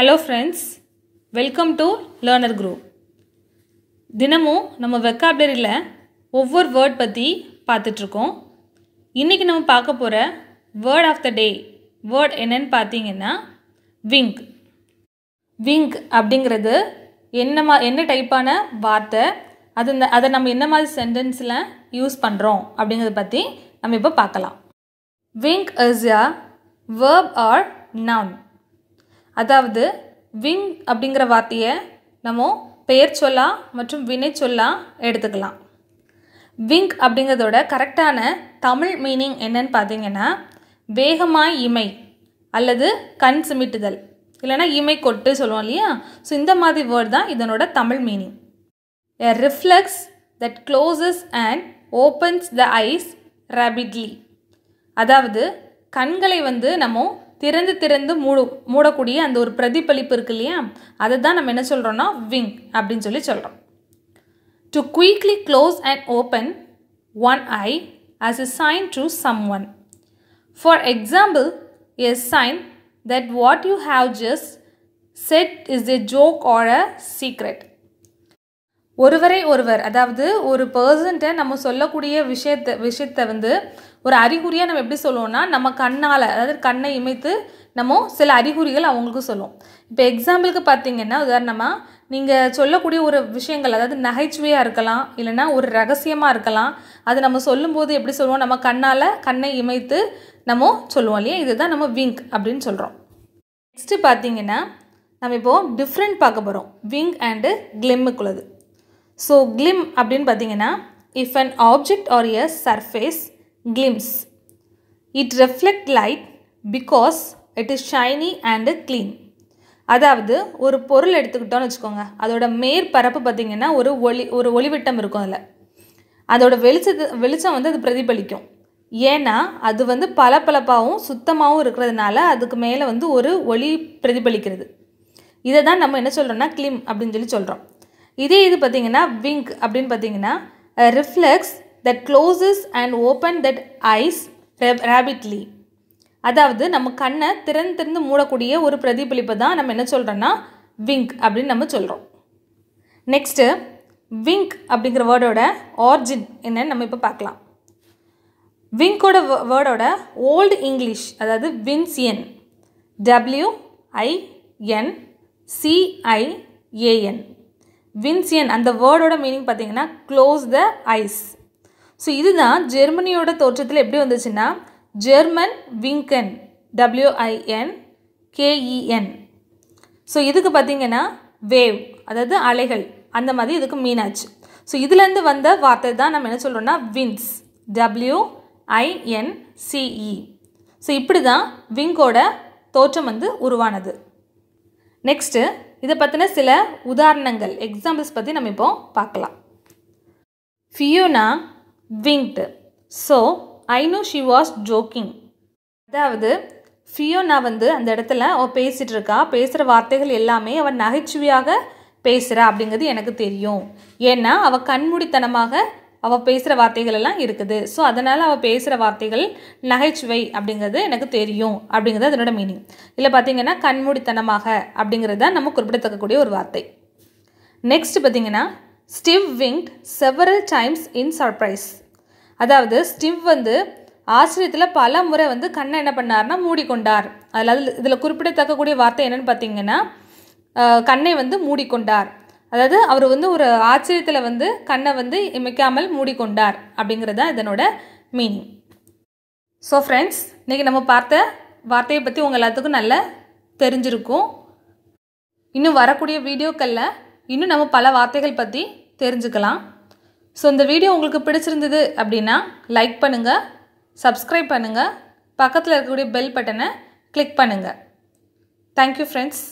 Hello friends welcome to learner group தினமும் நம்ம வெக்காபுலரியில் ஒவ்வொரு வேர்ட் பற்றி பார்த்துட்ருக்கோம். இன்றைக்கி நம்ம பார்க்க போகிற word of the day word என்னன்னு பார்த்தீங்கன்னா விங்க் விங்க் அப்படிங்கிறது என்ன மா என்ன டைப்பான வார்த்தை? அது இந்த- அதை நம்ம என்ன மாதிரி சென்டென்ஸில் யூஸ் பண்ணுறோம் அப்படிங்கிறத பற்றி நம்ம இப்போ பார்க்கலாம். Wink is a verb or noun அதாவது விங் அப்படிங்கிற வார்த்தையை நம்ம பெயர் சொல்லா மற்றும் வினை சொல்லா எடுத்துக்கலாம். விங்க் அப்படிங்கிறதோட கரெக்டான தமிழ் மீனிங் என்னன்னு பார்த்தீங்கன்னா வேகமாய் இமை அல்லது கண் சிமிட்டுதல். இல்லைன்னா இமை கொட்டு சொல்லுவோம் இல்லையா? ஸோ இந்த மாதிரி வேர்ட் தான் இதனோட Tamil meaning. A reflex that closes and opens the eyes rapidly அதாவது கண்களை வந்து நம்ம திறந்து திறந்து மூடு மூடக்கூடிய அந்த ஒரு பிரதிபலிப்பு இருக்கு இல்லையா? அதை தான் நம்ம என்ன சொல்கிறோன்னா விங் அப்படின்னு சொல்லி சொல்கிறோம் to quickly close and open one eye as sign to someone for example a sign that what you have just said is a joke or a secret ஒருவரை ஒருவர் அதாவது ஒரு பர்சன்ட்டை நம்ம சொல்லக்கூடிய விஷயத்தை விஷயத்தை வந்து ஒரு அறிகுறியாக நம்ம எப்படி சொல்லுவோம்னா நம்ம கண்ணால் அதாவது கண்ணை இமைத்து நம்ம சில அறிகுறிகள் அவங்களுக்கு சொல்லுவோம். இப்போ எக்ஸாம்பிளுக்கு பார்த்தீங்கன்னா உதாரணமாக நீங்கள் சொல்லக்கூடிய ஒரு விஷயங்கள் அதாவது நகைச்சுவையாக இருக்கலாம் இல்லைன்னா ஒரு ரகசியமாக இருக்கலாம் அது நம்ம சொல்லும்போது எப்படி சொல்லுவோம்? நம்ம கண்ணால் கண்ணை இமைத்து நம்ம சொல்லுவோம் இல்லையா? இதுதான் நம்ம விங்க் அப்படின்னு சொல்கிறோம் நெக்ஸ்ட்டு பார்த்தீங்கன்னா நம்ம இப்போது டிஃப்ரெண்ட் பார்க்க போகிறோம் விங் அண்டு கிளிம்முக்குள்ளது ஸோ கிளிம் அப்படின்னு பார்த்தீங்கன்னா if an object or a surface Glimpse. It reflect light because it is shiny and clean அதாவது ஒரு பொருள் எடுத்துக்கிட்டோம்னு வச்சுக்கோங்க. அதோட மேற்பரப்பு பார்த்தீங்கன்னா ஒரு ஒளி ஒரு ஒளிவிட்டம் இருக்கும் அதில். அதோட வெளிச்சத்து வெளிச்சம் வந்து அது பிரதிபலிக்கும். ஏன்னா அது வந்து பளபளப்பாகவும் சுத்தமாகவும் இருக்கிறதுனால அதுக்கு மேலே வந்து ஒரு ஒளி பிரதிபலிக்கிறது. இதை தான் நம்ம என்ன சொல்கிறோம்னா கிளிம் அப்படின்னு சொல்லி சொல்கிறோம் இதே இது பார்த்தீங்கன்னா விங்க் அப்படின்னு பார்த்தீங்கன்னா reflex that closes and open that eyes rapidly அதாவது நம்ம கண்ணை திறந்து திறந்து மூடக்கூடிய ஒரு பிரதிபலிப்பை தான் நம்ம என்ன சொல்கிறோன்னா விங்க் அப்படின்னு நம்ம சொல்கிறோம் நெக்ஸ்ட்டு விங்க் அப்படிங்கிற வேர்டோட ஆர்ஜின் என்னன்னு நம்ம இப்போ பார்க்கலாம். விங்கோட வேர்டோட ஓல்டு இங்கிலீஷ் அதாவது வின்சியன் W I N C I A N வின்சியன் அந்த வேர்டோட மீனிங் பார்த்தீங்கன்னா க்ளோஸ் த ஐஸ் ஸோ இதுதான் ஜெர்மனியோட தோற்றத்தில் எப்படி வந்துச்சுன்னா German விங்கன் W I N K E N so இதுக்கு பார்த்தீங்கன்னா வேவ் அதாவது அலைகள் அந்த மாதிரி இதுக்கு மீனாச்சு. ஸோ இதுலேருந்து வந்த வார்த்தை தான் நம்ம என்ன சொல்கிறோம்னா வின்ஸ் டபிள்யூ ஐஎன்சிஇ ஸோ இப்படி தான் விங்கோட தோற்றம் வந்து உருவானது. நெக்ஸ்ட்டு இதை பற்றின சில உதாரணங்கள் எக்ஸாம்பிள்ஸ் பற்றி நம்ம இப்போ பார்க்கலாம். Fiona winked so I know she was joking அதாவது ஃபியோனா வந்து அந்த இடத்துல அவள் பேசிகிட்டு இருக்கா. பேசுகிற வார்த்தைகள் எல்லாமே அவள் நகைச்சுவையாக பேசுகிறா அப்படிங்கிறது எனக்கு தெரியும். ஏன்னா அவள் கண்மூடித்தனமாக அவள் பேசுகிற வார்த்தைகள் எல்லாம் இருக்குது. ஸோ அதனால் அவள் பேசுகிற வார்த்தைகள் நகைச்சுவை அப்படிங்கிறது எனக்கு தெரியும் அப்படிங்கிறது அதனோட மீனிங் இல்லை பார்த்தீங்கன்னா கண்மூடித்தனமாக அப்படிங்கிறது தான் நம்ம குறிப்பிடத்தக்கக்கூடிய ஒரு வார்த்தை. நெக்ஸ்ட் பார்த்தீங்கன்னா Steve wink several times in surprise அதாவது ஸ்டிவ் வந்து ஆச்சரியத்தில் பல முறை வந்து கண்ணை என்ன பண்ணார்னா மூடிக்கொண்டார். அதில் இதில் குறிப்பிடத்தக்கக்கூடிய வார்த்தை என்னென்னு பார்த்தீங்கன்னா கண்ணை வந்து மூடிக்கொண்டார். அதாவது அவர் வந்து ஒரு ஆச்சரியத்தில் வந்து கண்ணை வந்து இமைக்காமல் மூடிக்கொண்டார் அப்படிங்கிறது தான் இதனோட மீனிங். ஸோ ஃப்ரெண்ட்ஸ் இன்றைக்கி நம்ம பார்த்த வார்த்தையை பற்றி உங்கள் எல்லாத்துக்கும் நல்லா தெரிஞ்சிருக்கும். இன்னும் வரக்கூடிய வீடியோக்களில் இன்னும் நம்ம பல வார்த்தைகள் பற்றி தெரிஞ்சுக்கலாம். ஸோ இந்த வீடியோ உங்களுக்கு பிடிச்சிருந்தது அப்படின்னா லைக் பண்ணுங்கள் சப்ஸ்கிரைப் பண்ணுங்கள் பக்கத்தில் இருக்கக்கூடிய பெல் பட்டனை கிளிக் பண்ணுங்கள் தேங்க்யூ ஃப்ரெண்ட்ஸ்